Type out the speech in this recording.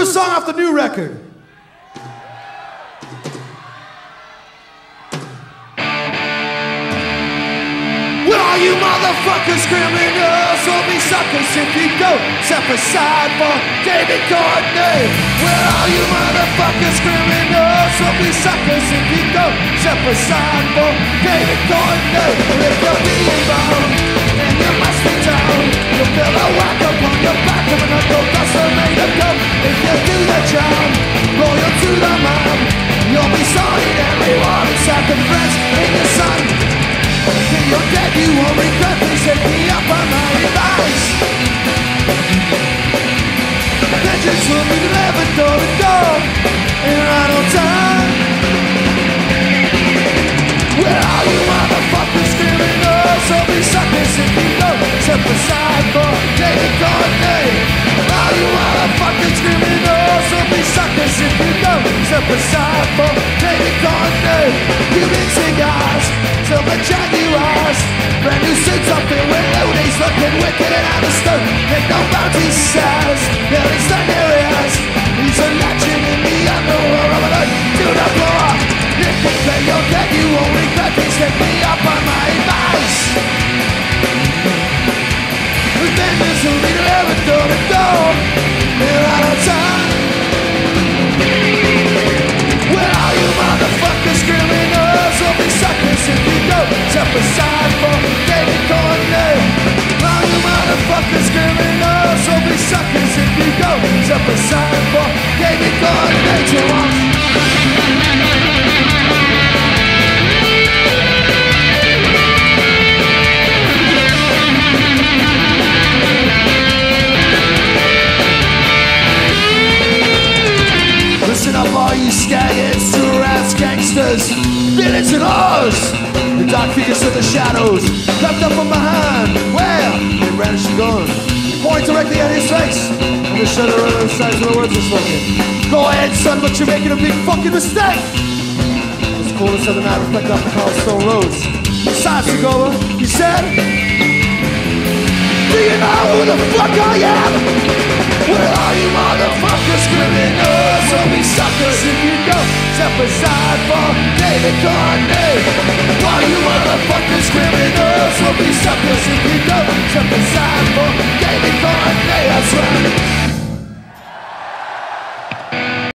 do a song off the new record. Well, all you motherfuckers criminals oh, will be suckers if you go step aside for David Courtney. Well, all you motherfuckers criminals oh, will be suckers if you go step aside for David Courtney. If you're You won't regret this. Hit me up on my advice. Will be. Where you motherfuckers criminals? Be suckers if you step aside for David Courtney. All you motherfuckers criminals will be suckers if you step aside for David big cigars, silver jaguars, stone. Make no bounty says, yeah, it's the areas. He's a legend in the underworld do blow up. If you your you won't regret this. Hit me up on my advice. Will be delivered door to. Listen up, all rats, gangsters, villains and whores. The dark figures of the shadows crept up from behind. Well, they brandished a gun, point directly at his face. And the shutter on the sides of the words were spoken. Go ahead, son, but you're making a big fucking mistake. This coolness of the night reflected off the cobblestone roads. Besides, Segola, he said, Do you know who the fuck I am? Well, all you motherfuckers aside for David Courtney. All you motherfuckers criminals will be suckers